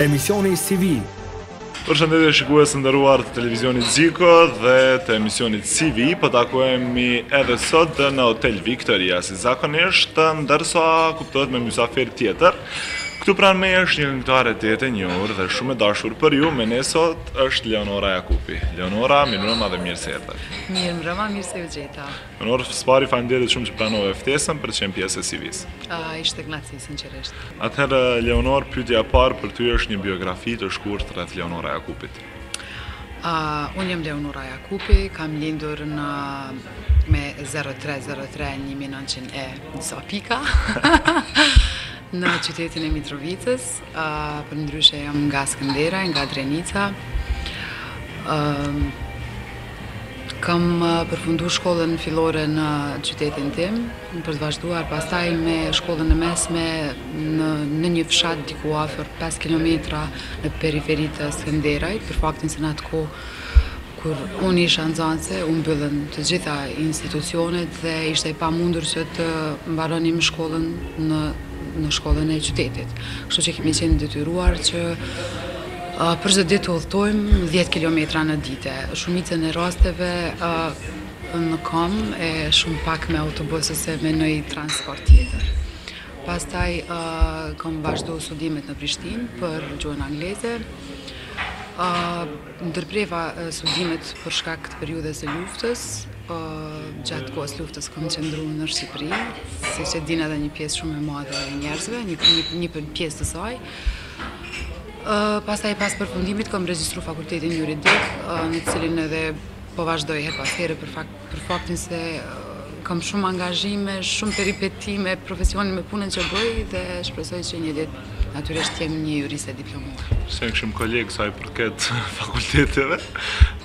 Emisioni CV Përshëndetje shikues të nderuar të televizionit Ziko dhe të emisionit CV, po takohemi edhe sot në Hotel Victoria, si zakonisht, ndërsa kuptohet me mysafir tjetër. Këtu pranë me është një këngëtare tejet e njohur dhe shumë e dashur për ju, me ne sot është Leonora Jakupi. Leonora, mirëmbrëma dhe mirë se erdhe. Mirëmbrëma, mirë se ju gjeta. Leonora, së pari, faleminderit shumë që pranove ftesën për të qenë pjesë e CV-së. Ah, ishte kënaqësi sinqerisht. Atëherë Leonor, pyetja e parë për ty është një biografi të shkurtër rreth Leonora Jakupit. Ah, uh, unë jam Leonora Jakupi, kam lindur në me 0303 1900 e disa pika në qytetin e Mitrovicës. Përndryshe jam nga Skënderaj, nga Drenica. Kam përfundu shkollën fillore në qytetin tim, për të vazhduar pastaj me shkollën e mesme në një fshat diku afër 5 kilometra në periferi të Skënderajt, për faktin se në atë kohë Kur unë isha nxanëse, u mbyllën të gjitha institucionet dhe ishte e pamundur që të mbaronim shkollën në në shkollën e qytetit. Kështu që kemi qenë të detyruar që për çdo ditë të udhëtojmë 10 kilometra në ditë. Shumicën e rasteve në kâmë e shumë pak me autobus ose me noj transport tjetër. Pastaj kom vazhdu studimet në Prishtinë për gjuhën angleze. Ndërpreva studimet për shkak të periudhës së luftës, ë gjatë kohës së luftës kam qëndru në Shqipëri, siç e dinë edhe një pjesë shumë e madhe e njerëzve, një një pjesë të saj. Ë pastaj pas përfundimit kam regjistru fakultetin juridik, në të cilin edhe po vazhdoj herë pas here për fakt për faktin se kam shumë angazhime, shumë peripeti me profesionin, me punën që bëj dhe shpresoj që një ditë natyrisht të jem një juriste e diplomuar. Qenkemi kolegë sa i përket fakulteteve,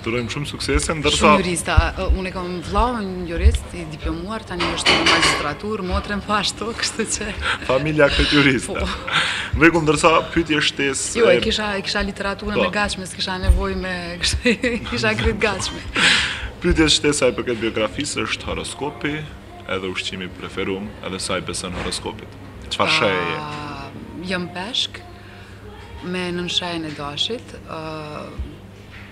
të uroj shumë suksese, ndërsa... Shumë jurista, unë e kam vllaun jurist i diplomuar, tani është në magistratur, motrën po ashtu, kështu që... Familja krejt jurista. Po. Ndërku, ndërsa, pyetje shtesë... Jo, e kisha, e kisha literaturën po. e gatshme, s'kisha nevojë me... kisha krejt gatshme. Pyetja shtesë sa i përket biografisë është horoskopi edhe ushqimi i preferum edhe sa i beson horoskopit. Çfarë sheje je? Jam peshk me nënshejen e dashit.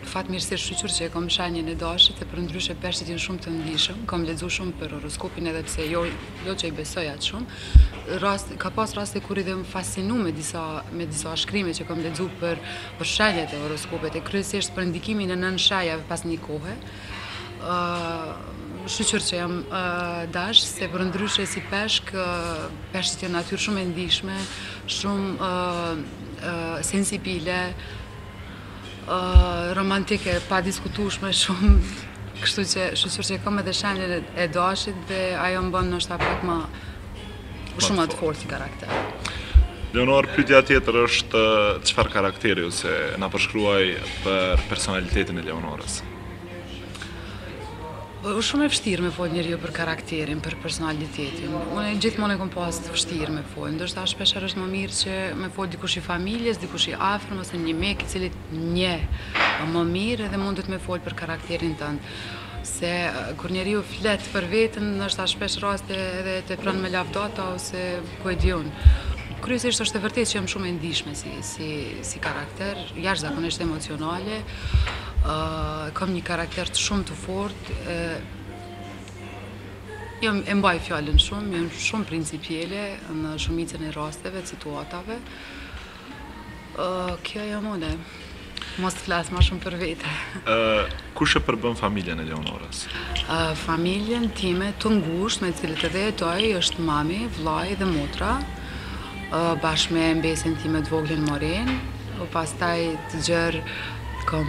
Fatmirësisht shyqyr që e kam shejen e dashit se përndryshe peshqit janë shumë të ndishëm. Kam lexuar shumë për horoskopin edhe pse jo jo që i besoj aq shumë. Por ka pas raste kur edhe m'ka fascinu me disa me disa shkrime që kam lexuar për Për shenjat e horoskopit e kryesisht për ndikimin e nënshenjave pas një kohe, shyqyr që jam dash, se përndryshe si peshk, peshqit janë natyrë shumë e ndjeshme, shumë sensibile, romantike, padiskutushëm shumë, kështu që shyqyr që kam edhe shenjën e dashit dhe ajo më bën ndoshta pak ma Shumë më t'fortë si karakter. Leonor, pyetja tjetër është çfarë karakteri ose na përshkruaj për personalitetin e Leonorës. Po shumë e vështirë me fol njeriu për karakterin, për personalitetin. Unë gjithmonë e kam pas të vështirë me fol, ndoshta shpesh është më mirë që me fol dikush i familjes, dikush i afërm ose një mik i cili njeh më mirë edhe mundet me fol për karakterin tënd. Se kur njeriu flet për veten, ndoshta shpesh raste edhe tepron me lavdata ose ku e di unë. Kryesisht është e vërtetë që jam shumë e ndjeshme si si si karakter, jashtëzakonisht emocionale. ë kam një karakter shumë të fortë, ë jam e mbaj fjalën shumë, jam shumë principiele në shumicën e rasteve, situatave. Ëh, kjo jam unë. Mos flas më shumë për vete. Kush e përbën familjen e Leonorës? Familjen time të ngushtë me të cilët edhe jetoj është mami, vëllai dhe motra, bashkë me mbesën time të vogël Moren, pastaj të gjerë kom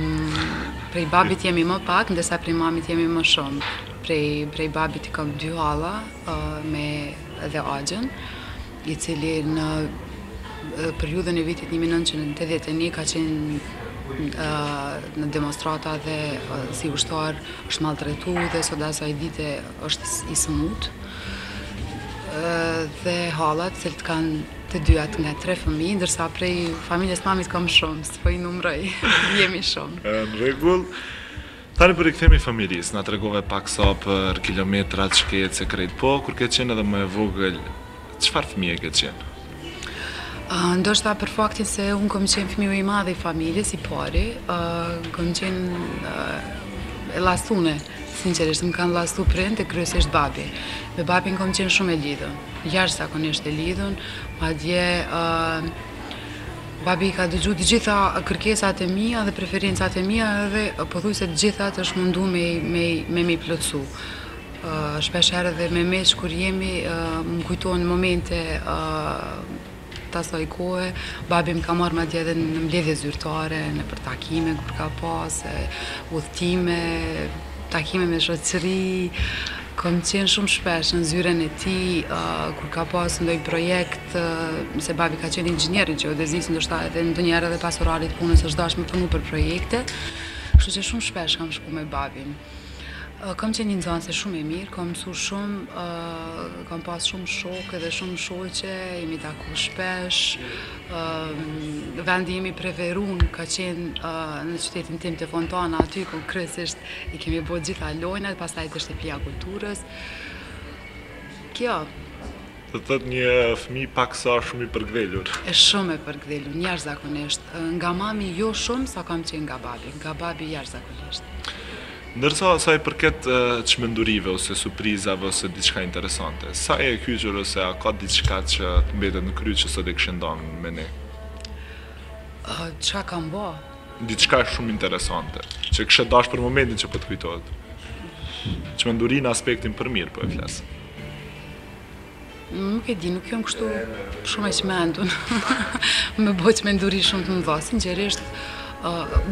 prej babit jemi më pak, ndërsa prej mamit jemi më shumë. Prej prej babit i kam dy halla edhe axhën. i cili në periudhën e vitit një mijë e nëntëqind e tetëdhjetë e një ka qenë në demonstrata dhe si ushtar është maltretu dhe sot dhe asaj dite është i smut dhe halat cilat kanë të dyat nga tre fëmi ndërsa prej familjes mamit kam shumë s'po i numroj jemi shumë në regull Tani po rikthehemi familjes, na tregove paksa për kilometrat, skeçe e krejt, po kur ke qenë edhe më e vogël, çfarë fëmije ke qenë? Ndoshta për faktin se unë kom qenë fëmiu i madh i familjes, i pari, kom qenë e lastume, sinqerisht, më kanë lastu prindët kryesisht babi. Me babin kom qenë shumë e lidhun, jashtëzakonisht e lidhun, madje Babi i ka dëgju të gjitha kërkesat e mia dhe preferencat e mia edhe pothuajse të gjitha është mundu me me me m'i plotësu. Ë shpeshherë edhe me miq kur jemi më kujtohen momente të asaj kohe, babi më ka marrë madje edhe në mbledhje zyrtare, nëpër takime kur ka pas, udhëtime, takime me shoqëri, kam qenë shumë shpesh në zyrën e tij, kur ka pas ndonjë projekt, se babi ka qenë inxhinier i gjeodezisë, ndoshta edhe ndonjëherë edhe pas orarit të punës është dashur me punu për projekte. Kështu që shumë shpesh kam shku me babin. Kam qenë një nxënëse shumë e mirë, kam mësuar shumë, kam pas shumë shokë dhe shumë shoqe, jemi taku shpesh. Vendi jem i preferuar ka qenë në qytetin tim te Fontana, aty ku kryesisht i kemi bërë gjitha lojnat, pastaj te shtëpia e kulturës. Kjo. Do të thotë një fëmijë pak sa shumë i përkëdhelur. E shumë e përkëdhelur, jashtëzakonisht. Nga mami jo shumë sa kam qenë nga babi. Nga babi jashtëzakonisht. Ndërsa sa i përket çmendurive ose surprizave ose diçka interesante, sa je e kyçur ose a ka diçka që të mbetet në krye që sot e kishe nda me ne? Çka kam ba? Diçka shumë interesante, që kishe dashtë për momentin që po të kujtohet. Çmenduri në aspektin për mirë po e flas. Nuk e di, nuk jam kështu shumë e qmendun, me bo qmenduri shumë të mëdha, sinqerisht,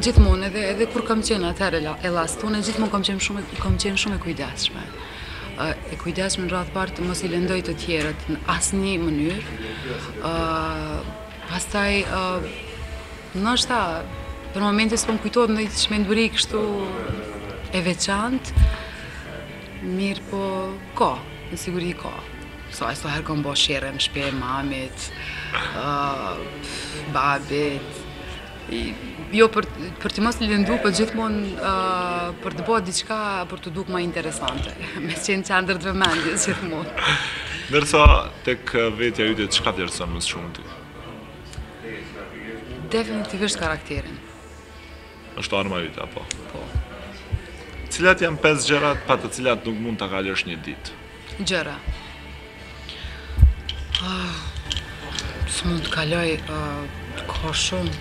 gjithmonë edhe, edhe kur kam qenë atëherë e lastune, gjithmonë kam qenë shumë, kam qenë shumë e kujdesshme. E kujdesshme në radhë të parë të mos i lëndoj të tjerët në asnjë mënyrë. Pastaj, ndoshta, për momentin s'po më kujtohet ndonjë qmenduri kështu e veçantë, Mirëpo ka, me siguri ka. Sa e sa herë kam bërë sherre në shtëpi mamit, babit. Jo për për t'i mos lëndu, po gjithmonë për të bërë diçka për të duk më interesante. Me qenë n'qendër të vëmendjes gjithmonë. Ndërsa tek vetja jote çka vlerëson më shumë ti? Definitivisht karakterin. Është arma jote apo? Po. Cilat janë pesë gjërat pa të cilat nuk mund ta kalosh një ditë? Gjëra. Ah, s'mund të kaloj uh, ka shumë,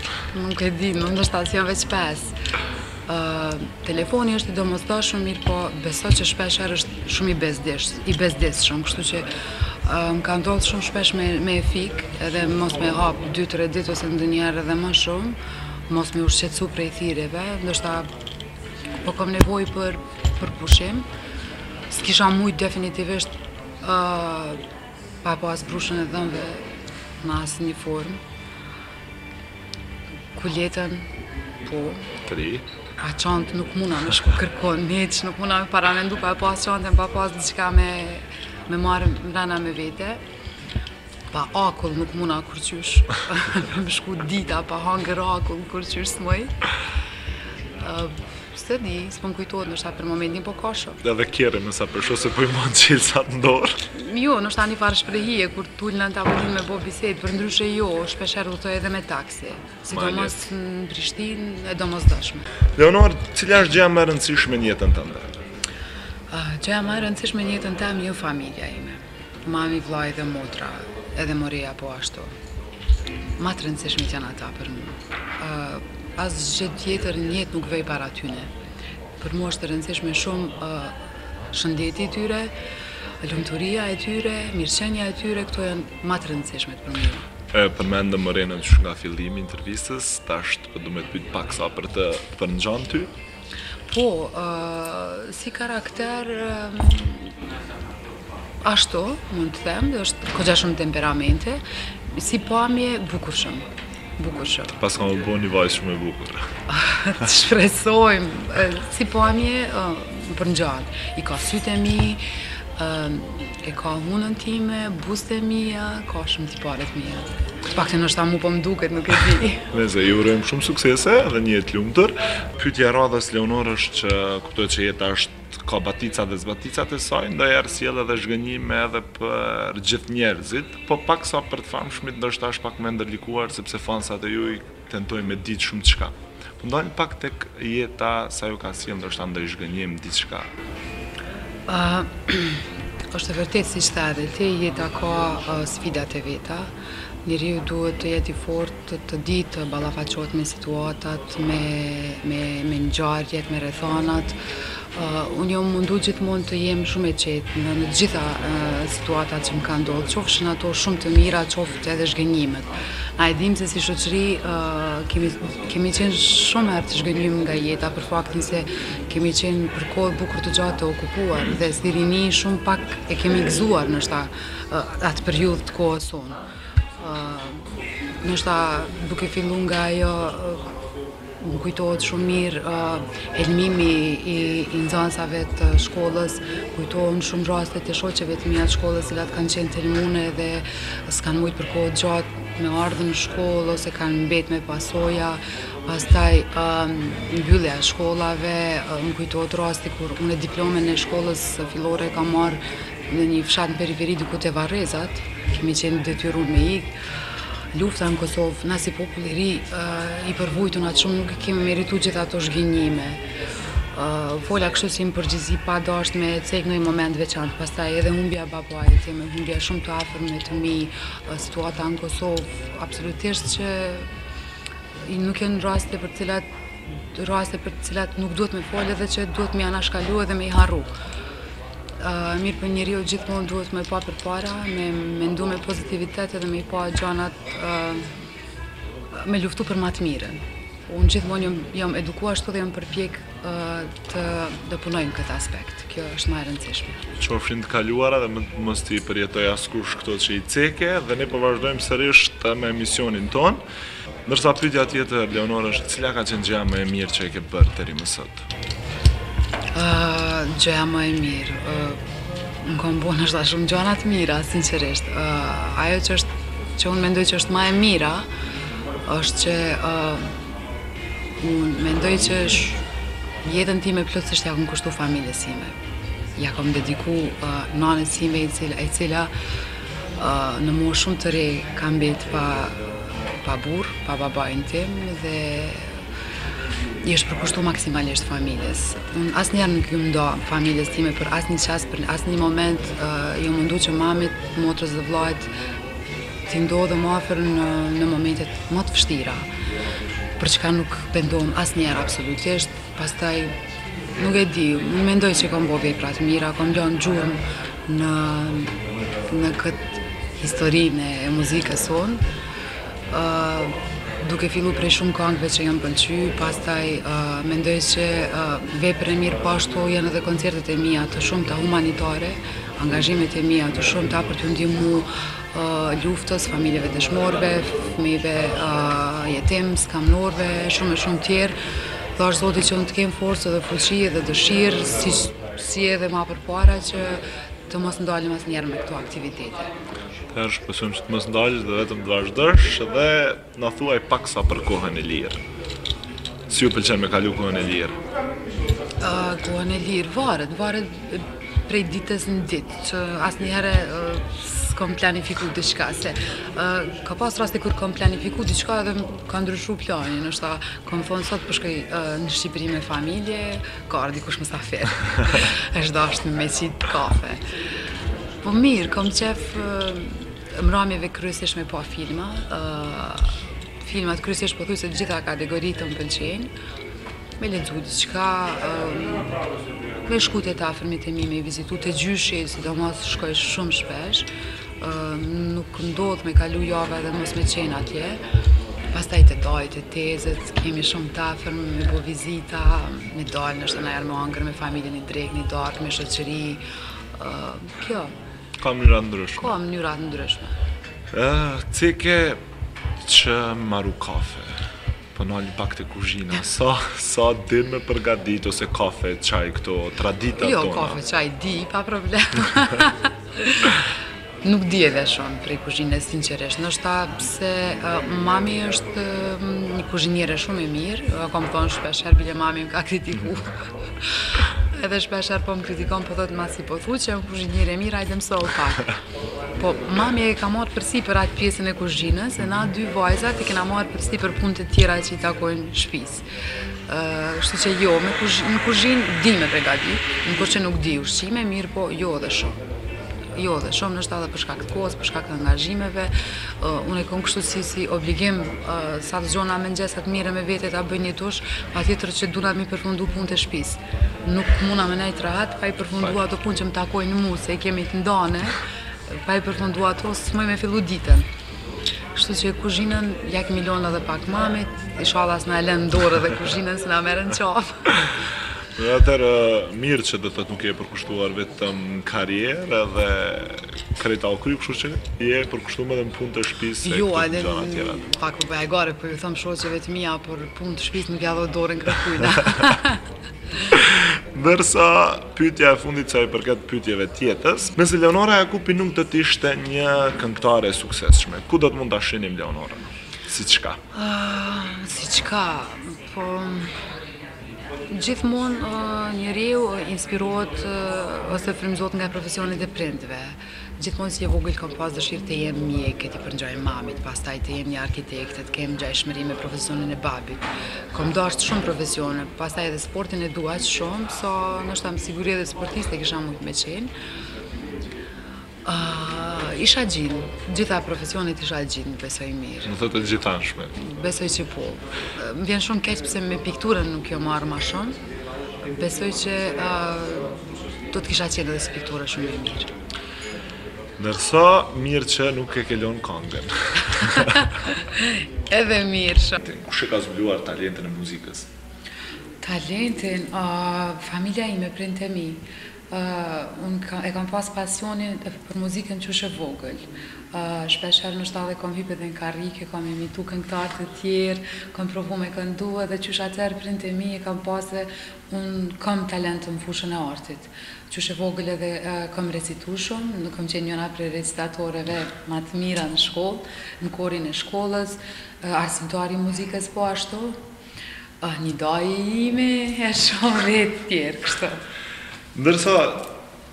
nuk e di, ndoshta as s'janë veç pesë. Uh, telefoni është i domosdoshëm, mirë, po besoj që shpesh herë është shumë i bezdis, i bezdisshëm, kështu që uh, më ka ndodhë shumë shpesh me, me e fikë, edhe mos me hapë 2-3 ditë ose ndonjëherë edhe më shumë, Mos me u shqetësu prej thirrjeve, ndoshta po kam nevojë për për pushim. S'kisha mujt definitivisht pa pas brushën e dhëmbëve në asnjë formë. Kuletën po. Tri. Pa çantë nuk muna me shku kërkun, hiç nuk muna me paramendu pa pas çantën, pa pas diçka me me marr mrena me vete. Pa akull nuk muna kurrqysh me shku dita pa hangër akull kurrqysh s'muj s'e di s'po më kujtohet ndoshta për momentin po ka shumë edhe edhe kjerë me sa herë shoh se po i mund çelsat ndor jo ndoshta një farë shprehije kur t'ulem në tavolinë me bo bisedë përndryshe jo shpeshherë udhëtoj edhe me taksi sidomos në Prishtinë e domosdoshme Leonora, cila është gjëja më rëndësishme në jetën tënde? Ah, gjëja më e rëndësishme në jetën tënde është familja ime. Mami, vllai dhe motra, edhe Morena po ashtu. Ma të rëndësishmit janë ata për mua. Uh, asgjë tjetër në jetë nuk vë para tyne. Për mua është e rëndësishme shumë uh, shëndeti i tyre, lumturia e tyre, mirëqenia e tyre, këto janë ma të rëndësishmet për mua. E përmendëm Morenën që nga fillimi i intervistës, tash po du me pyt paksa a të përngjan ty. Po, si karakter, ashtu, mund të them, është kogja shumë temperamente, si pamje, bukur shumë, bukur shumë. Po ka me u bo një vajzë shumë e bukur. Të shpresojmë, si pamje, përngjan, i ka sytë e mi, E ka hunën time, buzët e mia, ka shumë tipare të mia. Të paktën ashtu mu po më duket, nuk e di. Ne ju urojmë shumë suksese dhe një jetë të lumtur. Pyetja e radhës Leonora është që kuptohet që jeta është ka baticat dhe zbaticat e saj, ndonjëherë sjell edhe zhgënjime edhe për gjithë njerëzit, po paksa për të famshmit ndoshta është pak më e ndërlikuar sepse fansat e juj Tentojnë me ditë shumë çka. Po ndalemi pak tek jeta sa ju ka sjellë ndoshta ndonjë zhgënjim diçka. Është e vërtetë siç the edhe ti, jeta ka sfidat e veta. Njeriu duhet të jetë i fortë, të dijë të ballafaqohet me situatat, me me me ngjarjet, me rrethanat. Unë jam mundu gjithmonë të jem shumë e qetë në të gjitha situatat që më ka ndodhë, qofshin ato shumë të mira, qoftë edhe zhgënjimet. A e dim se si shoqëri kemi, kemi qenë shumë herë të zhgënjym nga jeta për faktin se kemi qenë për kohë bukur të gjatë të okupuar dhe si rini shumë pak e kemi gëzuar ndoshta atë periudhë të kohës sonë. Ndoshta duke fillu nga jo Më kujtohet shumë mirë helmimi i nxënsave të shkollës, kujtohen shumë rastet e shoqeve të mija të shkollës cilat kanë qenë të helmune dhe s'kanë mujtë për kohë të gjatë me ardhë në shkollë ose kanë mbet me pasoja, pastaj mbyllja e shkollave, më kujtohet rasti kur unë e diplomën e shkollës fillore kam marrë Në një fshat në periferi diku te Varrezat, kemi qenë të detyrun me ik. Lufta në Kosovë, na si popull i ri, i përvujtun aq shumë nuk i kemi meritu gjithë ato shqetësime. Fola kështu si në përgjithësi pa dasht me cek ni moment veçant, pastaj edhe humbja e babait tem, humbja e shumë të afërmve të mi, situata në Kosovë, absolutisht që nuk janë raste për të cilat, raste për të cilat nuk duhet me folë edhe që duhet me i anashkalu edhe me i harru. Mirëpo njeriu gjithmonë duhet me pa përpara, me mendu me pozitivitet edhe me i pa gjanat me luftu për ma të mirën. Unë gjithmonë jam, jam eduku ashtu dhe jam përpjek të, të punoj në këtë aspekt. Kjo është ma e rëndësishme. Qofshin të kaluara dhe më mos t'i përjetojë askush këto që i ceke dhe ne po vazhdojmë sërish tash me emisionin tonë. Ndërsa pyetja tjetër Leonora është cila ka qenë gjëja më e mirë që e ke bërë deri më sot? gjëja më e mirë. Unë kom bo n'fakt shumë gjona të mira, sinqerisht. ajo që është, që unë mendoj që është më e mira, është që unë mendoj që jetën time plotësisht ia kom kushtu familjes sime. Ia kom dediku uh, nanës sime e cila, e cila Në moshë shumë të re ka mbet pa pa burrë, pa babain tim dhe i është përkushtu maksimalisht familjes. Unë asnjëherë nuk jom nda familjes time, për asnjë çast, për asnjë moment, uh, jom mundu që mamit, motrës dhe vllait, t'i ndodhem ma afër në, në momentet ma të vështira, për çka nuk pendohem asnjëherë absolutisht, Pastaj nuk e di, unë mendoj që kom bo vepra të mira, kom lon gjurmë në, në këtë historinë e muzikës sonë. Uh, duke fillu prej shumë kongëve që janë pëlqy, pastaj uh, mendoj që uh, vepër e mirë po ashtu janë edhe koncertet e mia të shumta humanitare, angazhimet e mia të shumta për të ndihmu luftës, familjeve të dëshmorëve, fëmijëve jetimë, skamnorëve, shumë e shumë të tjerë. Dhashtë Zoti që unë të kem forcë dhe fuqi dhe dëshirë, si, si edhe ma përpara që të mos ndalem asnjëherë me këto aktivitete. Atëherë shpresojmë që të mos ndalesh dhe vetëm të vazhdosh dhe Na thuaj paksa për kohën e lirë. Si ju pëlqen me kalu kohën e lirë? Uh, kohën e lirë, varet, varet prej ditës në ditë, që asnjëherë uh, s'kom planifiku diçka, se uh, ka pas raste kur kom planifiku diçka edhe ka ndryshu plani, psh kom thonë sot po shkoj uh, në Shqipëri me familje, ka ardh dikush musafir, është dasht me qitë kafe. Po mirë, kom qejf... Uh, Mbrëmjeve kryesisht me pa filma, filmat kryesisht pothuajse gjitha kategoritë t'më pëlqejnë, me lexu diçka, me shku te të afërmit e mi, me vizitu te gjyshi, sidomos shkoj shumë shpesh, nuk ndodh me kalu java dhe mos me qenë atje, pastaj te dajtë te tezet, kemi shumë të afërm, me bo vizita, me dalë ndoshta najherë me hangër, me familjen një drekë, një darkë, me shoqëri, kjo. Ka mënyra të ndryshme. Ka mënyra të ndryshme. Ë, ti ke që maru kafe. Po nalim pak te kuzhina, sa, sa din me përgatit ose kafe, çaj këto, tradita jo, tona? Jo, kafe, çaj, di, pa problem. Nuk di edhe shumë prej kuzhine, sinqerisht. Ndoshta, pse uh, mami është uh, një kuzhiniere shumë e mirë, uh, kom thonë shpeshherë bile mami më ka kritiku. Edhe shpeshherë po më kritikon po thotë masi po thu që jam kuzhiniere e mirë hajde mëso pak. Po mami e ka marrë përsipër atë pjesën e kuzhinës, se na dy vajzat i kena marrë përsipër punët e tjera që i takojnë shtëpisë. Ë, kështu që jo, me kuzhinë, në kuzhinë di me përgatit, nuk është që nuk di ushqime, mirëpo jo edhe shumë. Jo edhe shumë ndoshta edhe për shkak të kohës, për shkak të angazhimeve. Unë e kam kështu si si obligim sa të zgjohna mëngjes sa të merrem me vete ta bëj një dush, patjetër që duna m'i përfundu punët e shtëpisë. Nuk muna me nejt rahat pa i përfundu ato punë që më takojnë mu, se i kemi të ndane, pa i përfundu ato s'muj me fillu ditën. Kështu që kuzhinën ia kemi lënë edhe pak mamit, ishalla s'na e len n'dorë edhe kuzhinën se na merr në qafë. Dhe atëherë mirë që do të thotë nuk je përkushtuar vetëm në karrierë edhe krejt u kry, kështu që je përkushtuar edhe në punët e shtëpisë e jo, këto gjëra të tjera. Jo, pak po bëj hajgare, po ju them shoqeve të mia, por punët e shtëpisë nuk ia lë n'dorë kërkujna. Ndërsa pyetja e fundit sa i përket pyetjeve të jetës, nëse Leonora Jakupi nuk do të ishte një këngëtare e suksesshme, ku do të mund ta shihnim Leonorën? Si çka? Ah, si çka? Po gjithmonë uh, njeriu inspirohet uh, ose frymëzohet nga profesionet e prindërve. Gjithmonë si e vogël kam pas dëshirë të jem mjeke, t'i përngjaj mamit, pastaj të jem një arkitekte, të kem ngjashmëri me profesionin e babit. Kam dashur shumë profesione, pastaj edhe sportin e dua shumë, sa so, ndoshta me siguri edhe sportiste kisha mujtë me qenë. Ahh, i kisha zhvillu. Gjitha profesionet i kisha zhvillu, besoj mirë. Do me thënë e gjithanshme. Besoj që po. Më vjen shumë keq pse me pikturën nuk jom marrë ma shumë. Besoj që do të kisha qenë edhe si piktore shumë më e mirë. Ndërsa, mirë që nuk e ke lënë këngën. Edhe mirë shumë. Kush e ka zbuluar talentin e muzikës? Talentin? Ahh, familja ime, prindtë e mi. Unë e kam pas pasionin për muzikën qysh e vogël. Shpesh herë ndoshta edhe kam hyp edhe në karrike, kam imitu këngëtarë të tjerë, kam provu me këndu edhe qysh atëherë prindtë e mi e kanë pas se unë kam talent në fushën e artit. Qysh e vogël edhe kam recitu shumë, kam qenë njëna prej recitatoreve ma të mira në shkollë, në korin e shkollës, arsimtari i muzikës po ashtu. Ah në dajë i imi e shumë vetë tjerë kështu. Ndërsa,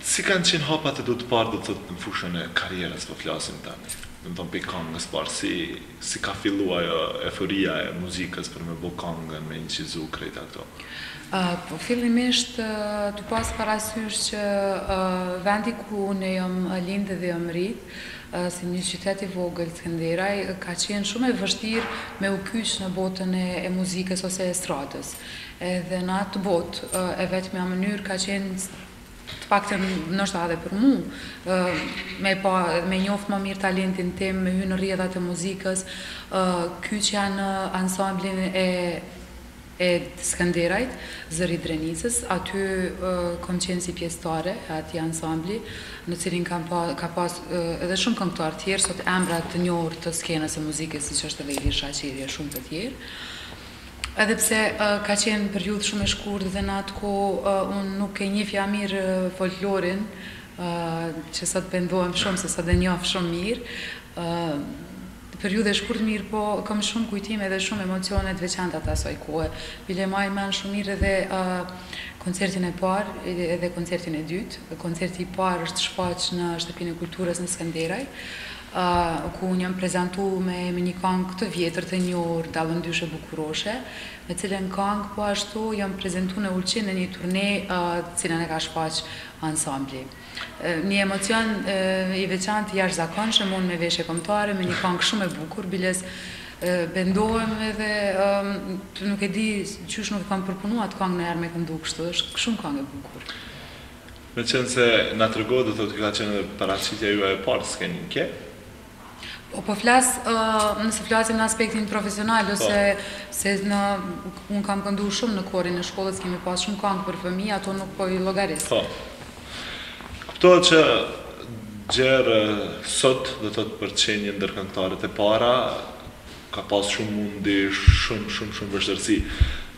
si kanë qenë hapat e tu të parë do të thotë në fushën e karrierës po flasim tani, domethonë prej kangës së parë si si ka fillu ajo euforia e muzikës për me bo kangën me inqizu krejta këto? Po fillimisht tu pas parasysh që vendi ku unë jom lindë dhe jom rrit Si një qytet i vogël Skënderaj ka qenë shumë e vështirë me u kyç në botën e muzikës ose estradës. Edhe në atë botë e vetmja mënyrë ka qenë, të paktën ndoshta edhe për mu, me e pa, me e njoft ma mirë talentin tim, me hy në rrjedhat e muzikës, kyçja në ansamblin e, e Skënderajt, Zëri i Drenicës, aty kom qenë si pjesëtare e atij ansambli, në cilin ka pas edhe shumë këngëtarë të tjerë, sot emra të njohur të skenës së muzikës, siç është edhe Ilir Shaqiri e shumë të tjerë. Edhe pse ka qenë periudhë shumë e shkurtë dhe në atë kohë unë nuk e njifsha mirë folklorin, që sot pendohem shumë se sot e njoh shumë mirë, Periudhë e shkurt mirëpo kam shumë kujtime dhe shumë emocione të veçanta të asaj kohe. Bile e maj mend shumë mirë edhe koncertin e parë edhe koncertin e dytë. Koncerti i parë është shfaq në Shtëpinë e Kulturës në Skënderaj, ku unë jam prezantu me me një kangë të vjetër të njohur Dallëndyshe Bukuroshe, me cilën kangë po ashtu jam prezentu në Ulqin në një turne të cilën e ka shfaq ansambli. Një emocion i veçantë, i jashtëzakonshëm, unë me veshje kombëtare, me një kangë shumë e bukur, biles pendohem edhe nuk e di qysh nuk e kam përpunu atë kangë naj herë me këndu kështu, është shumë kangë e bukur. Meqenëse na tregove, do të thotë kjo ka qenë edhe paraqitja juaj e parë skenike, Po po flas nëse flasim në aspektin profesional po. ose se unë kam këndu shumë në korin e shkollës, kemi pas shumë këngë për fëmijë, ato nuk po i llogaris. Po. Kuptohet që gjer sot do të thotë për të qenë një ndër këngëtaret e para ka pas shumë mundi, shumë shumë shumë vështirësi.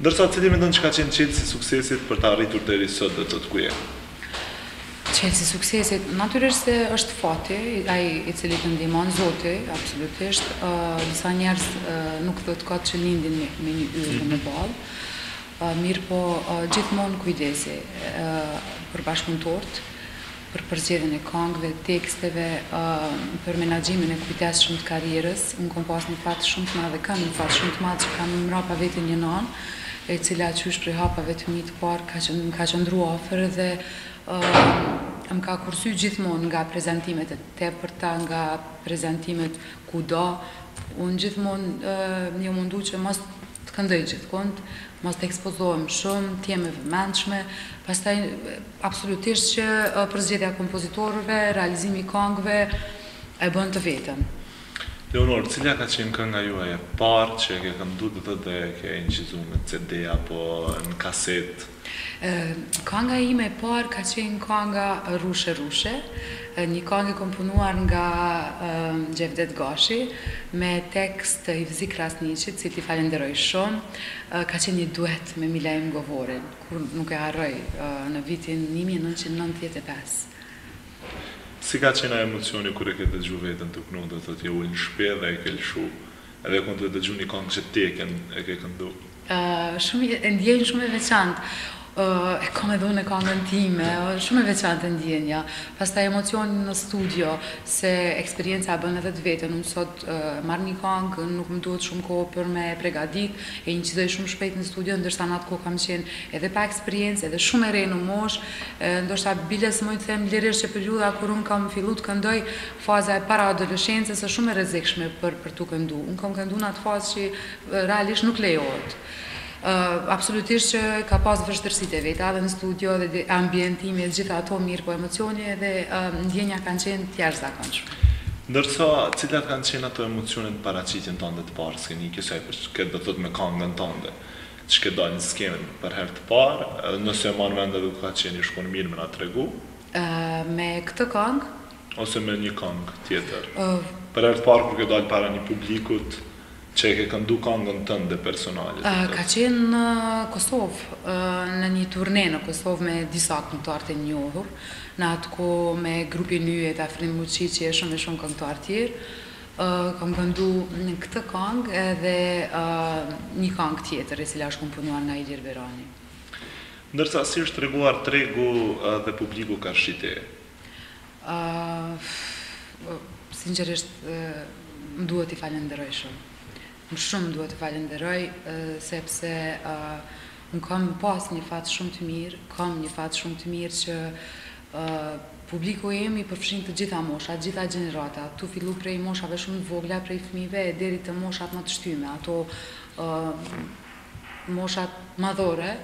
Ndërsa cili mendon që ka qenë çelësi i suksesit për të arritur deri sot do të thotë ku je? Çelësi i suksesit, natyrisht se është fati ai i cili të ndihmon, Zoti, absolutisht. Disa njerëz nuk thotë kot që lindin me një yll në ballë. Mirëpo gjithmonë kujdesi për bashkëpunëtorët, për përzgjedhjen e këngëve, teksteve, për menaxhimin e kujdesshëm të karrierës. Unë kam pas një fat shumë të madh e kam një fat shumë të madh që kam mbrapa vete një nënë, e cila qysh prej hapave të mi, parë ka që më ka qëndru afër dhe më ka kursy gjithmonë nga prezantimet e tepërta, nga prezantimet kudo. Unë gjithmonë jom mundu që mos të këndoj gjithkund, mos të ekspozohem shumë, të jem e vëmendshme. Pastaj absolutisht që përzgjedhja e kompozitorëve, realizimi i këngëve e bën të vetën. Leonora, cila ka qenë kënga juaj e parë që e ke këndu do thot dhe e ke inçizu në CD apo në kasetë? Kënga ime e parë ka qenë kënga Rrushe rrushe, një këngë e komponuar nga Xhevdet Gashi me tekst të Hivzi Krasniqit, që t'i falenderoj shumë. Ka qenë një duet me Milaim Govorin, kurrë nuk e harroj, në vitin një mijë e nëntëqind e nëntëdhjetë e pesë. Si ka qenë ai emocioni kur e ke dëgju veten tu këndu do të thotë je ulë në shpi dhe e ke lshu edhe kon tu dëgju ni këng që ti e ke e ke këndu. Shumë e ndjenjë shumë e veçantë e kam edhe unë e këngën time është shumë e veçantë ndjenja pastaj emocioni në studio se eksperienca e bën edhe të veten unë sot marr një këngë nuk më duhet shumë kohë për me e pregadit e incidoj shumë shpejt në studio ndërsa në atë kohë kam qenë edhe pa eksperiencë edhe shumë e re në moshë Ndoshta bile së mujtë them lirisht që periudha kur unë kam fillu të këndoj, faza e para adoleshencës është shumë e rrezikshme për për të këndu. Unë kam këndu n'atë fazë që realisht nuk lejohet. Absolutisht që ka pas vështirësitë e veta edhe në studio edhe ambientimi e gjitha ato mirëpo emocioni edhe ndjenja kanë qenë t'jashtëzakonshme. Ndërsa, cilat kanë qenë ato emocione në paraqitjen tënde të parë skenike, që këtë do të thotë me këngën tënde? Që ke dalë në skenë për herë të parë? Nëse e mban mend edhe ku ka qenë ish kon mirë me na tregu. Me këtë këngë? Ose me një këngë tjetër. Për herë të parë kur ke dalë para një publikut që e ke këndu këngën tënde personale të të. Ka qenë në Kosovë, në një turne në Kosovë me disa këngëtarë të njohur. Në atë kohë me grupin Yjet, Afrim Muçiqi e shumë e shumë këngëtarë tjerë. Kam këndu këtë këngë edhe një këngë tjetër e cila është komponuar nga Ilir Berani. Ndërsa si është treguar tregu dhe publiku karshi teje? Sinqerisht më duhet t'i falënderoj shumë. Më shumë duhet të falënderoj sepse unë kam pas një fat shumë të mirë, kam një fat shumë të mirë që publiku im i përfshin të gjitha moshat, gjitha gjeneratat, tu fillu prej moshave shumë të vogla, prej fëmijëve e deri te moshat më të shtyme, ato moshat madhore,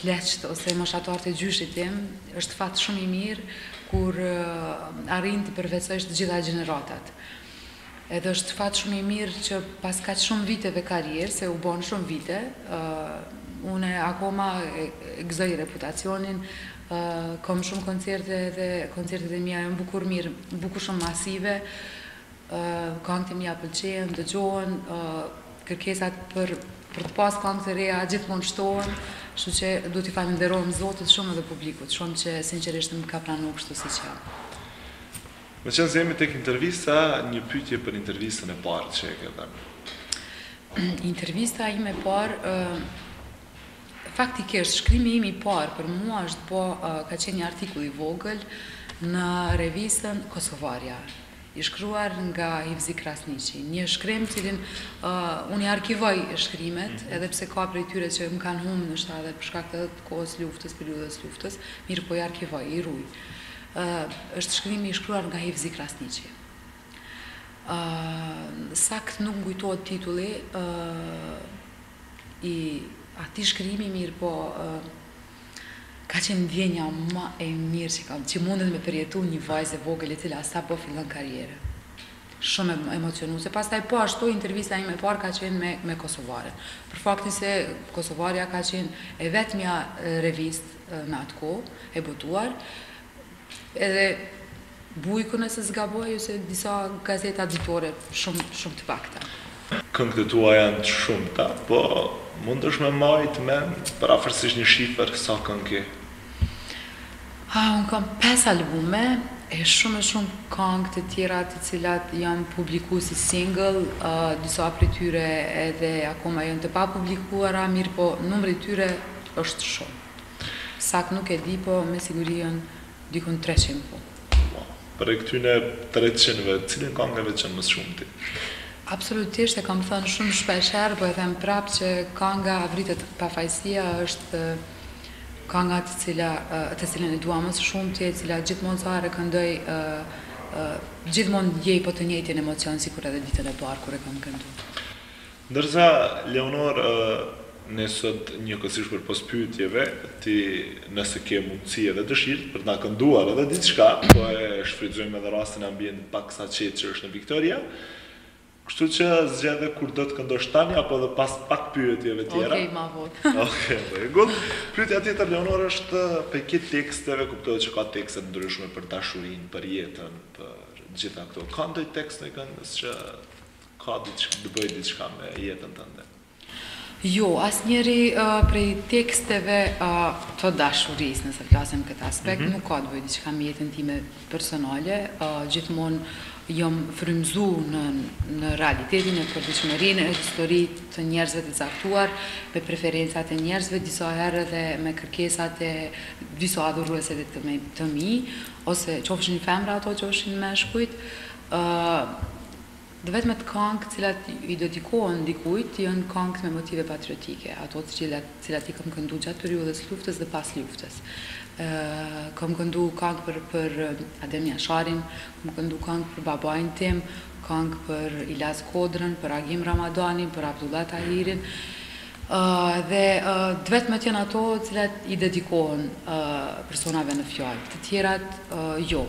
pleqtë ose moshatarët e gjyshit tim, është fat shumë i mirë kur arrin të përvetësosh të gjitha gjeneratat. Edhe është fat shumë i mirë që pas kaq shumë viteve karrierë, se u bon shumë vite, unë akoma e gëzoj reputacionin, kam shumë koncerte dhe koncertet e mia janë bukur mirë, bukur shumë masive, Këngët e mia pëlqehen, dëgjohen, kërkesat për për të pasë këngë të reja gjithmonë shtohen, kështu që duhet t'i falënderohem Zotit shumë edhe publikut shumë që sinqerisht më ka pranu kështu siç jam. Meqenëse jemi te intervista, një pyetje për intervistën e parë që e ke dhënë. Intervista ime e parë ë faktikisht shkrimi im i parë për mua është bo ka qenë një artikull i vogël në revistën Kosovarja. I shkruar nga Hivzi Krasniqi. Një shkrim të cilin unë i arkivoj shkrimet, mhm. edhe pse ka prej tyre që më kanë humbë ndoshta edhe për shkak të kohës luftës, periudhës luftës, mirëpo i arkivoj, i ruj. Ë është shkrimi i shkruar nga Hivzi Krasniqi. Ë sakt nuk më kujtohet titulli, ë i atij shkrimi mirëpo ë ka qenë ndjenja ma e mirë që kam, që mundet me përjetu një vajzë e vogël e cila sapo fillon karrierën. Shumë emocionuese. Pastaj po ashtu intervista ime e parë ka qenë me me Kosovaren. Për faktin se Kosovarja ka qenë e vetmja revistë në atë kohë e botuar, Edhe Bujku nëse s'gaboj ose disa gazeta ditore shumë shumë të pakta. Këngët e tua janë të shumta, po mundesh me majtë mend përafërsisht një shifër sa këngë ke? Ah, unë kam pesë albume e shumë e shumë kangë të tjera të cilat janë publiku si single, disa prej tyre edhe akoma janë të papublikuara, mirëpo numri i tyre është shumë. Saktë nuk e di, po me siguri janë diku në treqind po. Prej këtyne treqindve, cilën kangë e pëlqen më së shumti? Absolutisht, e kam thënë shumë shpeshherë, po e them prapë që kanga Vritet pafajësia është kanga të cila, të cilën e dua më së shumti, e cila gjithmonë sa herë e këndoj, gjithmonë ndjej po të njëjtin emocion sikur edhe ditën e parë kur e kam këndu. Ndërsa Leonor ne sot njëkohësisht përpos pyetjeve ti nëse ke mundësi edhe dëshirë për të na kënduar edhe diçka po e shfrytëzojmë edhe rastin ambient paksa të qetë që është në Victoria kështu që zgjidh edhe kur do të këndosh tani apo edhe pas pak pyetjeve tjera. Okej ma vonë. Okej në rregull. Pyetja tjetër Leonor është për sa i përket teksteve kuptohet që ka tekste të ndryshme për dashurinë për jetën për gjitha këto ka ndonjë tekst ndonjë kënge që Ka diçka, të bëjë diçka me jetën tënde. Jo, asnjëri prej teksteve të dashurisë, nëse flasim këtë aspekt, mhm. nuk ka të bëjë diçka me jetën time personale. Gjithmonë jam frymzu në, në realitetin e përditshmërinë e histori të njerëzve të caktuar, me preferencat e njerëzve, disa herë dhe me kërkesat e disa adhuruesve të, me, të mi, ose qofshin femra ato qofshin meshkujt. Të vetmet kangë të cilat i dedikohen dikujt janë kangët me motive patriotike, ato të cilat të cilat i kam këndu gjatë periudhës së luftës dhe pas luftës. Kam këndu kangë për për Adem Jasharin, kam këndu kangë për babain tim, kangë për Ilaz Kodrën, për Agim Ramadanin, për Abdullah Tahirin, dhe të vetmet janë ato të cilat i dedikohen personave në fjalë, të tjerat jo.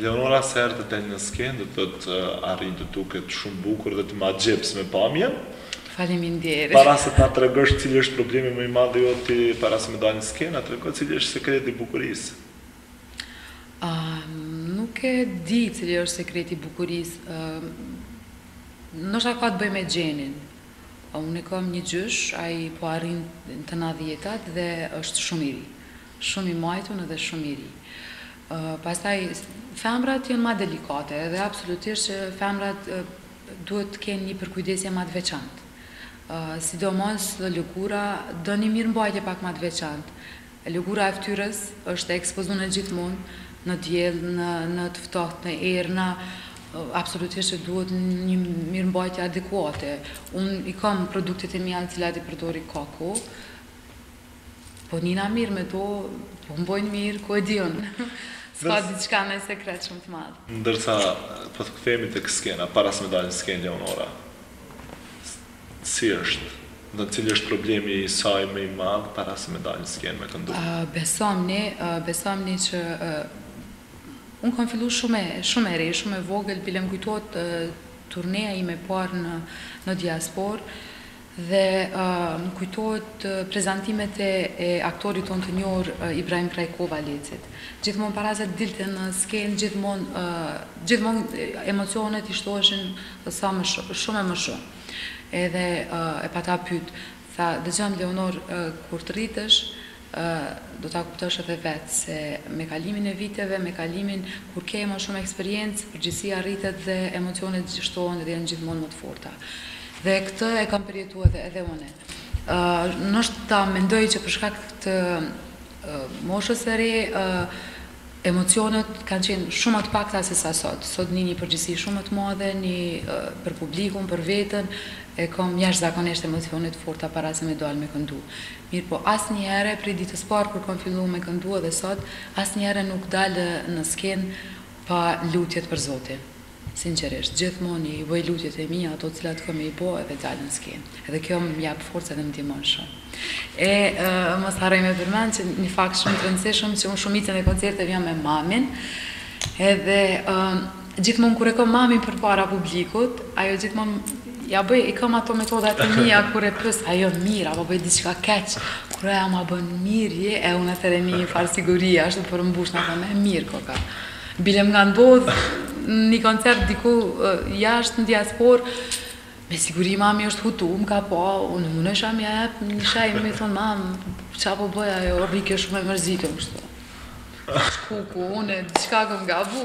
Leonora sa herë të del në skenë do të të arrin të duket shumë bukur dhe të magjeps me pamjen. Faleminderit. Para se të na tregosh cili është problemi më i madh i joti para se me dalë në skenë, na trego cili është sekreti i bukurisë. Nuk e di cili është sekreti i bukurisë. Ndoshta ka të bëjë me gjenin. Unë kam një gjysh, ai po arrin te nandhjetat dhe është shumë i ri. Shumë i majtun dhe shumë i ri. Pastaj femrat janë ma delikate dhe absolutisht që femrat duhet të kenë një përkujdesje ma të veçantë. Sidomos dhe lëkura do një mirëmbajtje pak ma të veçantë. Lëkura e fytyrës është e ekspozume gjithmonë në diell, në në të ftohtë, në erëra, absolutisht që duhet një mirëmbajtje adekuate. Unë i kam produktet e mia të cilat i përdori ka kohë. Po nihna mirë me to, po m'bojnë mirë, ku e di unë. S'ka diçka naj sekret shumë të madh. Ndërsa, po të kthehemi tek skena, para se me dalë në skenë Leonora, si është? Do të thënë cili është problemi i saj më i madh para se me dalë në skenë me këndu? Besomëni, besomëni që unë kam fillu shumë e, shumë e re, shumë e vogël, bile më kujtohet turneja ime e parë në në diasporë, Dhe më kujtohet prezantimet e aktorit tonë të njohur Ibrahim Krajkova Lecit. Gjithmonë para se të dilte në skenë, gjithmonë gjithmonë emocionet i shtoheshin sa më shumë, shumë e më shumë. Edhe e pata pyet, tha, dëgjom Leonor, kur të rritesh, Do ta kuptosh edhe vetë se me kalimin e viteve, me kalimin kur ke më shumë eksperiencë, përgjegjësia rritet dhe emocionet shtohen dhe janë gjithmonë më të forta. Dhe këtë e kam përjetu edhe edhe unë. Ë ndoshta mendoj që për shkak të moshës së re, Emocionet kanë qenë shumë më të pakta se sa sot. Sot ndjej një përgjegjësi shumë më të madhe, një për publikun, për veten, e kam jashtëzakonisht emocione të forta para se me dalë me këndu. Mirëpo asnjëherë, prej ditës së parë kur kam fillu me këndu edhe sot, asnjëherë nuk dal në skenë pa lutjet për Zotin. Sinqerisht, gjithmonë i bëj lutjet e mia ato të cilat kam me i bo edhe dal në skenë. Edhe kjo më jep forcë edhe më ndihmon shumë. E mos harroj me përmend që një fakt shumë të rëndësishëm që unë shumicën e koncerteve jam me mamin. Edhe gjithmonë kur e kam mamin përpara publikut, ajo gjithmonë ja bëj i kam ato metodat e mia kur e pyes a jam mirë apo bëj diçka keq. Kur ajo ma bën mirë je e unë atëherë nij një farë sigurie ashtu përbrenda, thom e mirë koka. Bile m'ka ndodhë një koncert diku jashtë në diasporë, me siguri mami është hutu, m'ka pa, unë munohsha me i jep një shej, me thonë mamë, çka po bëj, ajo, rri kjo shumë e mërzitme, kështu. Thashë kuku, unë diçka kam gabu.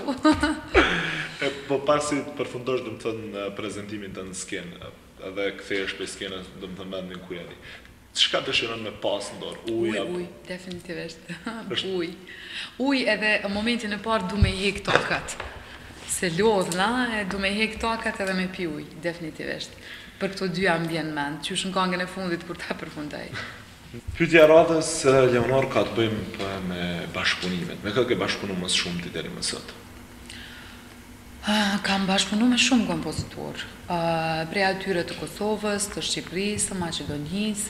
E, po pasi të përfundosh, domethënë, prezantimin tënd në skenë, edhe kthehesh prapa skene, domethënë, në vendin ku jeni. Çka dëshiron me pas në dorë? Ujë apo? Ujë, ujë, definitivisht. Ujë. Ujë edhe në momentin e parë du me i hekë takat. Se lodhna e du me i hekë takat edhe me pi ujë, definitivisht. Për këto dyja më bjen në mend, qysh në kangën e fundit kur ta përfundoj. Pyetja e radhës, Leonor, ka të bëjë me bashkëpunimet. Me kë ke bashkëpunu më së shumti deri më sot? Kam bashkëpunu me shumë kompozitorë. Prej atyre të Kosovës, të Shqipërisë, të Maqedonisë,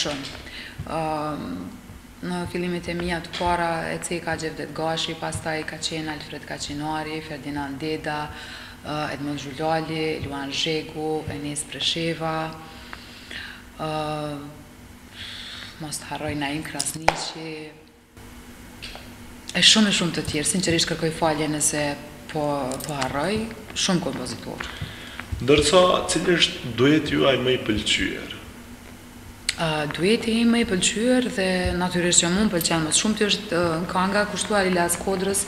shumë. Në fillimet e mia të para e ceka Xhevdet Gashi, pastaj ka qenë Alfred Kaçinari, Ferdinand Deda, Edmond Zhulali, Luan Zhegu, Enis Presheva, mos të harroj Naim Krasniqi. E shumë e shumë të tjerë, sinqerisht kërkoj falje nëse po po harroj, shumë kompozitorë. Ndërsa, cili është dueti juaj më i pëlqyer? Dueti im më i pëlqyer dhe natyrisht që mu më pëlqen më së shumti është kanga kushtuar Ilaz Kodrës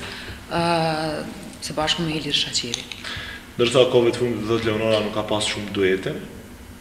së bashku me Ilir Shaqiri. Ndërsa kohëve të fundit do thotë Leonora nuk ka pas shumë duete.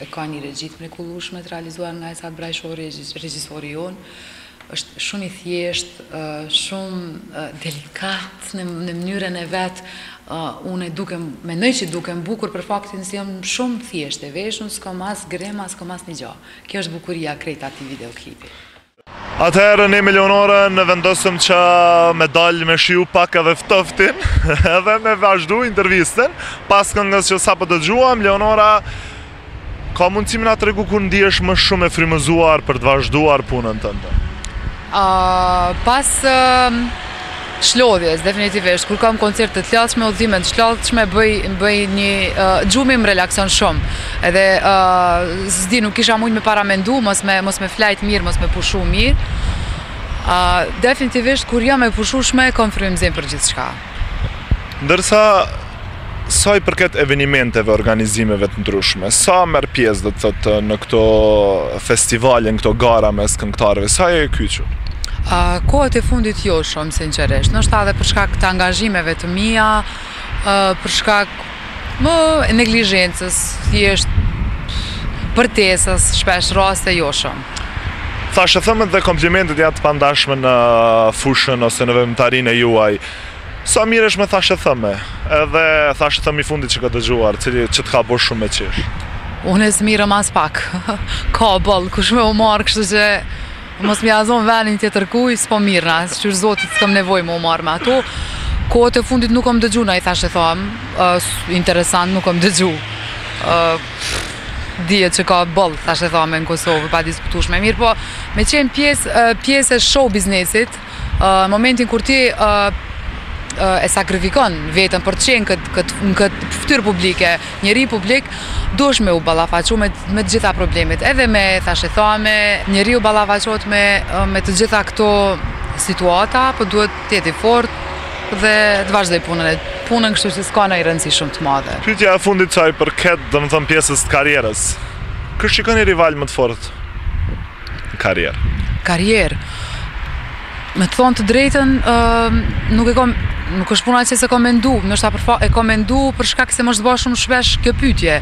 E ka një regji të mrekullueshme të realizuar nga Esat Brajshori, regjisori ynë. Është shumë i thjeshtë, shumë delikat në mënyrën e vet. Unë dukem, mendoj që dukem bukur për faktin se jam shumë thjesht e veshun, s'kam as grim, s'kam asnjë gjë. Kjo është bukuria e krejt atij videoklipi. Atëherë ne me Leonorën ne vendosëm që me dalë me shiju pak edhe ftoftin edhe me vazhdu intervistën pas këngës që sapo dëgjuam Leonora ka mundësi me na tregu kur ndihesh më shumë e frymëzuar për të vazhduar punën tënde pas Çlodhjes, definitivisht. Kur kam koncerte të lodhshme, udhëtime të lodhshme, bëj bëj një gjumë më relakson shumë. Edhe s'di, nuk kisha mujt me paramendu, mos me mos me flejt mirë, mos me pushu mirë. Definitivisht kur jam e pushueshme kam frymëzim për gjithçka. Ndërsa Sa i përket evenimenteve, organizimeve të ndryshme, sa merr pjesë do të thotë në këto festivale, në këto gara mes këngëtarëve, sa e kyçur? Uh, kohët e fundit jo shumë, sinqerisht. Ndoshta edhe për shkak të angazhimeve të mija, uh, për shkak neglizhencës, thjesht përtesës, shpeshraste jo shumë. Thashethemet dhe komplimentet janë të pandashme në fushën ose në vendin e juaj. Sa merresh me thashetheme, edhe thashethemi i fundit që ke dëgjuar, cili që të ka bërë shumë me qesh. Unë s'mirrem aspak, ka boll kush me u marrë, kështu që mos me ia zon venin tjetërkujt, s'po mirrna, shyqyr Zotit s'kam nevojë me u marrë me ato. Kohët e fundit nuk kom dëgju naj thashethem, interesant nuk kom dëgju. Dihet që ka boll thashetheme në Kosovë, padiskutushme. Mirëpo, me qenë pjesë e show biznesit, Në momentin kur ti e sakrifikon veten për të qenë në këtë fytyrë publike, njeri publik, duhesh me u ballafaqu me të gjitha problemet, edhe me thashetheme, njeriu ballafaqohet me të gjitha këto situata, por po duhet të jetë i fortë dhe të vazhdojë punën e punën kështu që s'ka naj rëndësi shumë të madhe. Pyetja e fundit sa i përket domethënë pjesës të karrierës, kë e shikon si rival më të fortë? karrierë. Karrierë. Me të thënë të drejtën, nuk e kam nuk është puna që s'e kam mendu, ndoshta e kam mendu për shkak se më është bërë shumë shpesh kjo pyetje.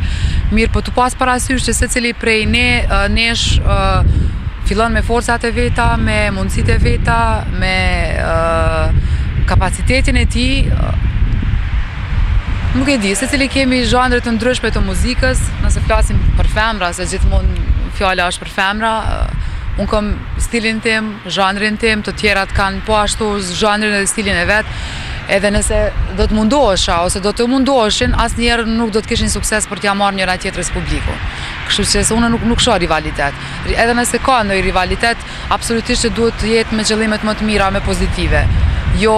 Mirëpo tu pas parasysh që secili prej ne nesh fillon me forcat e veta, me mundësitë e veta, me kapacitetin e tij, nuk e di, secili kemi zhanre të ndryshme të muzikës, nëse flasim për femra se gjithmonë fjala është Femra, Unë kam stilin tim, zhanrin tim, të tjerat kanë po ashtu zhanrin dhe stilin e vet. Edhe nëse do të mundohesha ose do të mundoheshin, asnjëherë nuk do të kishin sukses për t'ia marrë njëra tjetrës publikun. Kështu që unë nuk nuk shoh rivalitet. Edhe nëse ka ndonjë rivalitet, absolutisht që duhet të jetë me qëllimet më të mira, më pozitive, jo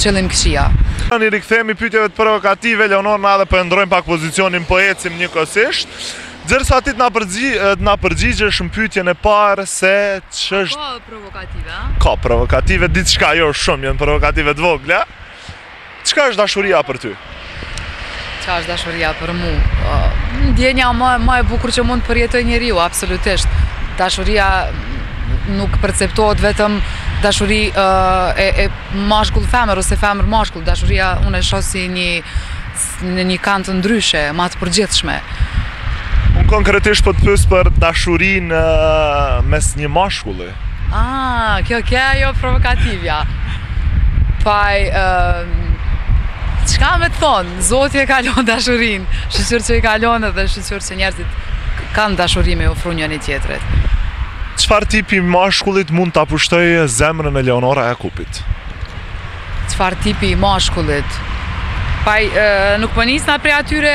qëllime të këqija. Tani i rikthehemi pyetjeve provokative, Leonora edhe po e ndrrojmë pak pozicionin, po ecim njëkohësisht. Gjersa ti të na të na përgjigjesh në pyetjen e parë se ç'është Ka provokative, a? Ka provokative diçka, jo shumë, janë provokative të vogla. Çka është dashuria për ty? Çka është dashuria për mua? Po, ndjenja më më e bukur që mund të përjetojë njeriu, absolutisht. Dashuria nuk perceptohet vetëm dashuri e e mashkull femër ose femër mashkull, dashuria unë e shoh si një në një kand të ndryshe, ma të përgjithshme. Unë konkretisht po të pys për dashurinë mes një mashkulli. Ah, kjo qenka ajo provokativja. Paj, çka me të thonë, Zoti e ka lon dashurinë, shyqyr që e ka lon edhe shyqyr që njerëzit kanë dashuri me ofru njëni tjetrit. Çfarë tipi i mashkullit mund ta pushtojë zemrën e Leonora Jakupit? Çfarë tipi i mashkullit? Paj, nuk po nisna prej atyre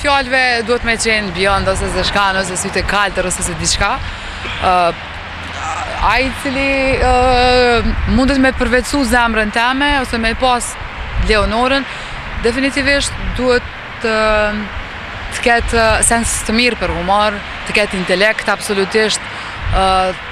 fjalëve duhet me qenë bjond ose zeshkan, ose sytë e kaltër ose s'e di çka. Ai i cili mundet me përvetësu zemrën teme ose me pas Leonorën, definitivisht duhet të të ketë sens të mirë për humor, të ketë intelekt absolutisht,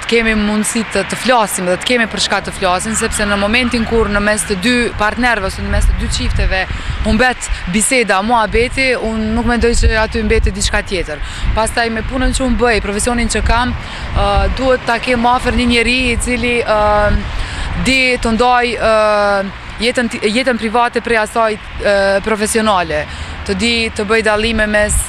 të kemi mundësi të të flasim dhe të kemi për çka të flasim, sepse në momentin kur në mes të dy partnerëve ose në mes të dy çifteve humbet biseda, muhabeti, unë nuk mendoj që aty mbetet diçka tjetër. Pastaj me punën që unë bëj, profesionin që kam, duhet ta kem afër një njeri i cili di të ndajë jetën jetën private prej asaj profesionale, të dijë të bëjë dallime mes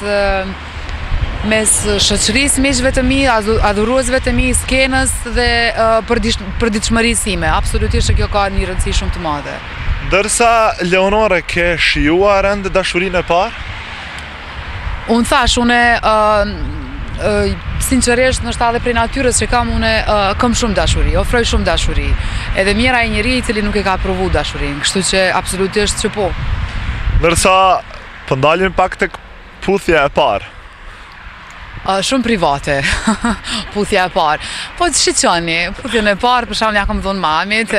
mes shoqërisë, miqve të mi, adhuruesve të mi, skenës dhe përditshmërisë sime. Absolutisht që kjo ka një rëndësi shumë të madhe. Ndërsa Leonorë, e ke shijuar ende dashurinë e parë? Unë thashë, unë sinqerisht ndoshta edhe prej natyrës që kam unë kam shumë dashuri, ofroj shumë dashuri edhe mjerë ai njeri i cili nuk e ka provu dashurinë kështu që absolutisht që po Ndërsa, po ndalemi pak të Puthja e parë. Shumë private, puthja e parë. Po, ç'kuptoni, puthjen e parë, për shumë një akëm dhunë mamit,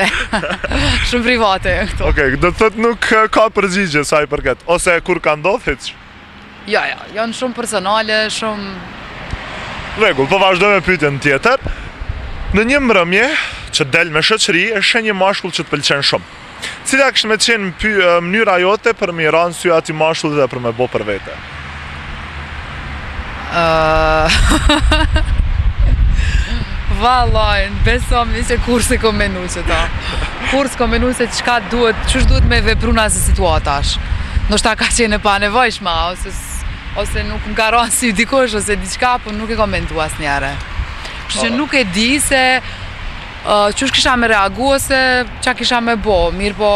shumë private e këto. Oke, do të thotë nuk ka përgjigje saj për këtë, ose kur ka ndodhë, hitë që? Jo, jo, janë shumë personale, shumë... Rregull, po vazhdojmë pyetjen tjetër. Në një mbrëmje, që del me shoqëri, e sheh një mashkull që të pëlqen shumë. Cila kish me qenë mënyra jote për me i ranë sy atij mashkullit dhe për me bo për vete? Vallahi, besomë se kurrë s'e kom menu qëta. Kurrë s'e kom menu se çka duhet, qysh duhet me vepru n'asi situatash. Ndoshta ka qenë e panevojshme, ose, ose nuk më ka ranë n'sy dikush, ose diçka, po nuk e kom mendu asnjëherë. Kështu që nuk e di se Qysh kisha me reagu ose ça kisha me bo, mirëpo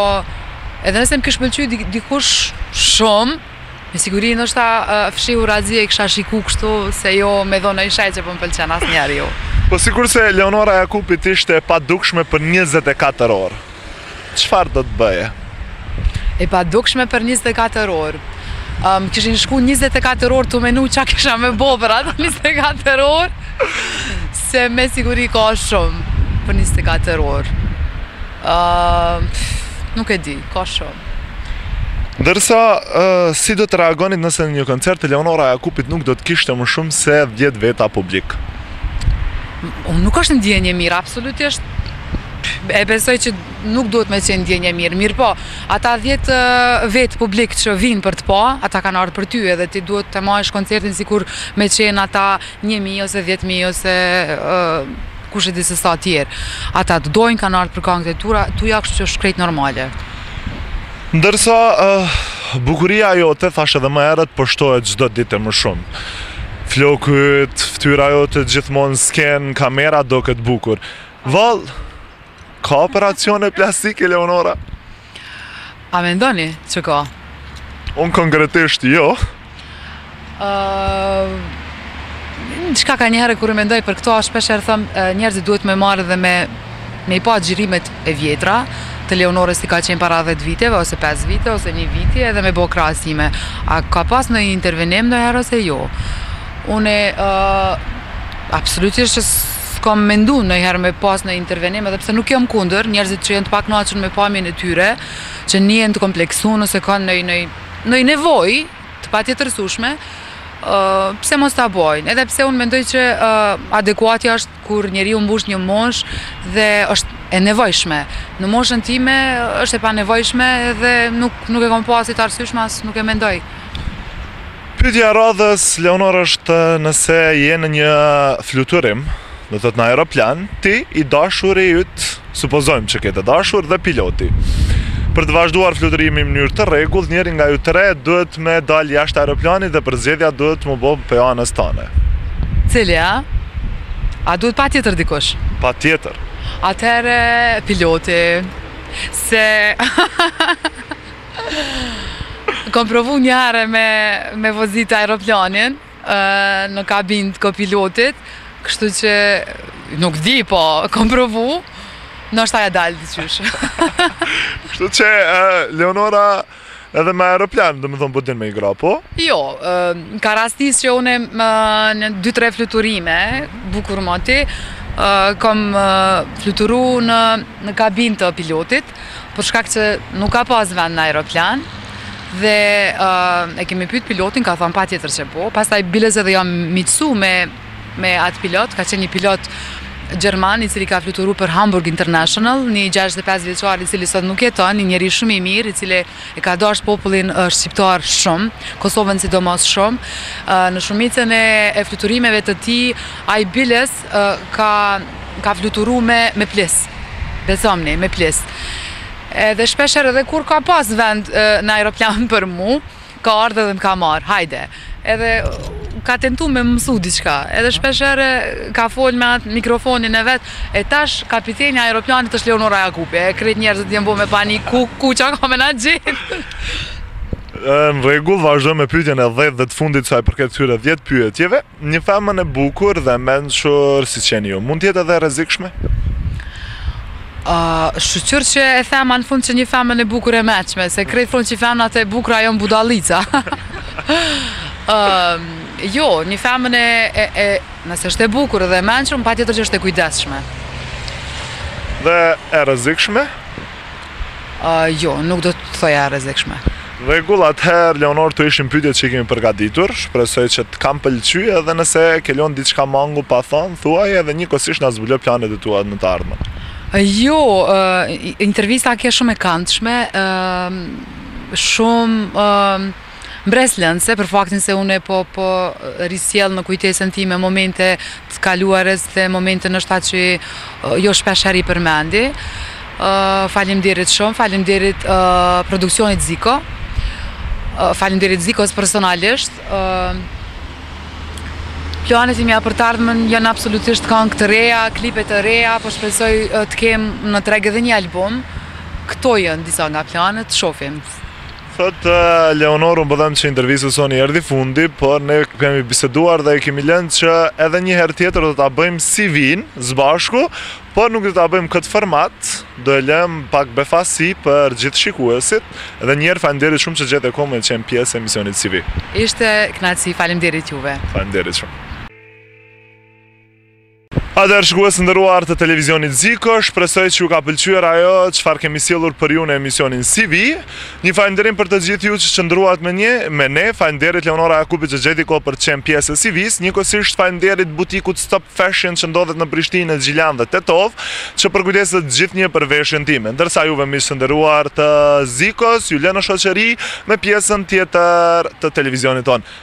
edhe nëse më kish pëlqy dikush shumë, me siguri ndoshta fshihurazi e kisha shiku kështu se jo me dhonë ndonjë shenjë që po më pëlqen asnjëherë jo. Po sikur Leonora Jakupi t'ishte e padukshme për njëzet e katër orë. Çfarë do të bëje? E padukshme për njëzet e katër orë. Më kishin shku njëzet e katër orë të menu ça kisha me bo për ato njëzet e katër orë, se me siguri ka shumë për njëzet e katër orë. Nuk e di, ka shumë. Ndërsa, si do të reagonit nëse në një koncert të Leonora Jakupit nuk do të kishte më shumë se 10 veta publik? Unë nuk është ndjenjë e mirë, absolutisht e besoj që nuk duhet me qenë ndjenjë e mirë, mirëpo, ata dhjetë vetë publik që vinë për të pa, ata kanë ardhë për ty edhe ti duhet ta majsh koncertin sikur me qenë ata një mijë ose dhjetë mijë ose kush e di se sa tjerë. Ata të dojnë, kanë ardhë për kangët e tua, tuja kështu që është krejt normale. Ndërsa, bukuria jote, thashë dhe më herët, po shtohet çdo ditë e më shumë. Flokët, ftyra jote gjithmonë skenë, kamera dukesh bukur. Vallë, ka operacione plastike, Leonora? A mendoni që ka? Unë konkretisht jo. Çka, nganjëherë kur mendoj për këto, shpeshherë them njerëzit duhet me marrë dhe me me i pa xhirimet e vjetra, të Leonores si ka qenë para 10 viteve, ose 5 vite, ose një viti, edhe me bo krahasime. A ka pas noj intervenim nojherë ose jo? Unë, uh, absolutisht që S'kam mendu ndonjëherë me pas ndonjë intervenim, edhe pse nuk jam kundër, njerëzit që janë të pakënaqur me pamjen e tyre, që ndihen të kompleksuar ose kanë ndonjë ndonjë ndonjë nevojë të patjetërsueshme, pse mos ta bëjnë? Edhe pse unë mendoj që adekuatja është kur njeriu mbush një moshë dhe është e nevojshme. Në moshën time është e panevojshme dhe nuk nuk e kam pa si të arsyeshme as nuk e mendoj. Pyetja e radhës, Leonor është nëse je në një fluturim, do të thotë në aeroplan, ti, i dashuri yt, supozojmë që ke të dashur dhe piloti. Për të vazhduar fluturimin në mënyrë të rregullt, njëri nga ju tre duhet me dalë jashtë aeroplanit dhe përzgjedhja duhet të bëhet prej anës tënde. Cili a? A duhet patjetër dikush? Patjetër. Atëherë piloti. Se Kam provu një herë me, me vozit aeroplanin në kabin të kopilotit, kështu që nuk di, po kam provu, në është aja dalë të qyshë. Kështu që Leonora edhe me aeroplan, do me thonë, budin po me i gra, po? Jo, në ka rastis që une në dy tre fluturime, bukur moti, kam fluturu në, në kabin të pilotit, për shkak që nuk ka pas vend në aeroplan, dhe e kemi pyt pilotin, ka thonë patjetër që po, pastaj biles edhe jam miqsu me, me atë pilot, ka qenë një pilot gjerman, i cili ka fluturu për Hamburg International, një 65 vjeçar i cili sot nuk jeton, një njeri shumë i mirë, i cili e ka dasht popullin shqiptar shumë, Kosovën sidomos shumë, në shumicën e fluturimeve të tij, ai biles, Ka ka fluturu me me plis. Besomni, me plis. Edhe shpesh herë edhe kur ka pas vend në aeroplan për mu, ka ardhë edhe më ka marrë, hajde. Edhe ka tentu me më mësu diçka. Edhe shpesh herë ka fol me atë mikrofonin e vet. E tash kapiteni i aeroplanit është Leonora Jakupi. E krejt njerëzit janë bo me panik, ku ku ça ka me na gjetë. Në rregull, vazhdojmë me pyetjen e dhjetë dhe të fundit sa i përket këtyre dhjetë pyetjeve. Një femën e bukur dhe e mençur siç jeni ju, mund të jetë edhe e rrezikshme? Shyqyr që e the ma në fund që një femën e bukur e meçme, se krejt thonë që femnat e bukra jonë budallica. Jo, një femën e, e, e nëse është e bukur dhe e meçme, patjetër që është e kujdesshme. Dhe e rrezikshme? Jo, nuk do të thoja e rrezikshme. Në rregull, atëherë Leonor këto ishin pyetjet që i kemi përgatitur, shpresoj që të kanë pëlqyer edhe nëse ke lënë diçka mangu pa thënë, thuaj edhe njëkohësisht na zbulo planet e tua në të ardhmen. Jo, intervista ke shumë e këndshme, shumë Mbresëlënëse për faktin se unë po po risjell në kujtesën time momente të së kaluarës dhe momente ndoshta që jo shpesh herë i përmendi. Faleminderit shumë, faleminderit produksionit Ziko. Faleminderit Zikos personalisht. Planet e mia për të ardhmen janë absolutisht këngë të reja, klipe të reja, po shpresoj të kem në treg edhe një album. Këto janë disa nga planet, shofim. Leonorë, unë po mërzitem që intervistës sonë i erdhi fundi, por ne kemi biseduar dhe e kemi lënë që edhe një herë tjetër do ta bëjmë CV-në së bashku, por nuk do ta bëjmë këtë format, do e lëmë pak befasi për gjithë shikuesit, dhe njëherë faleminderit shumë që gjete kohë me qenë pjesë e emisionit CV. Ishte kënaqësi, faleminderit juve. Faleminderit shumë. Atëherë shikues të nderuar të televizionit Ziko, shpresoj që ju ka pëlqyer ajo çfarë kemi sjellë për ju në emisionin CV. Një falënderim për të gjithë ju që qëndruat me një me ne. Faleminderit Leonora Jakupi që gjeti kohë për të qenë pjesë e CV-së. Njëkohësisht faleminderit butikut Stop Fashion që ndodhet në Prishtinë, në Gjilan dhe Tetovë, që përkujdeset gjithnjë për veshjen time. Ndërsa juve miq të nderuar të Zikos, ju lë në shoqëri me pjesën tjetër të televizionit tonë.